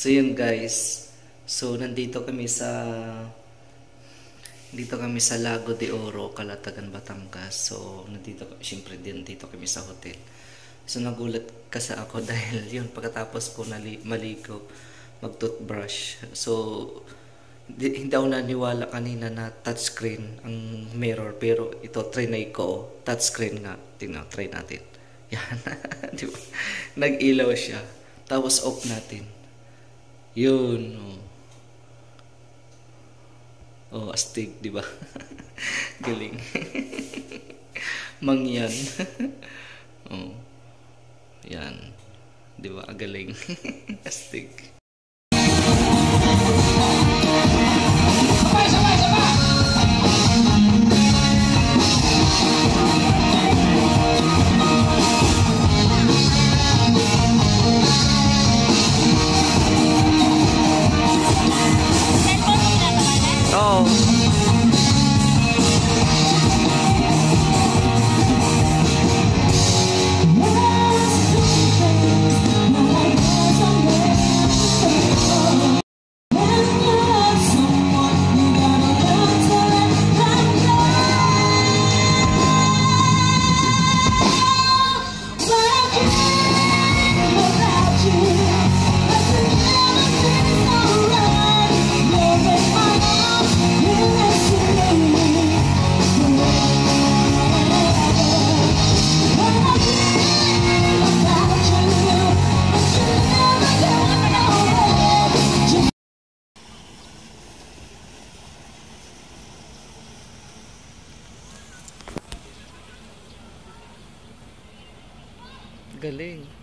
So yun guys, so nandito kami sa dito kami sa Lago de Oro, Calatagan, Batangas. So nandito syempre din dito kami sa hotel. So nagulat kasi ako dahil yun pagkatapos ko nali, maligo, mag-toothbrush. So di, hindi ako naniwala kanina na touchscreen ang mirror pero ito trinay ko touchscreen nga tingnan try natin yan di nag-ilaw siya tapos off natin yun oh. Oh, astig, di ba? Galing. Mangyan. oh. Yan. Di ba? Galing. astig. Galing.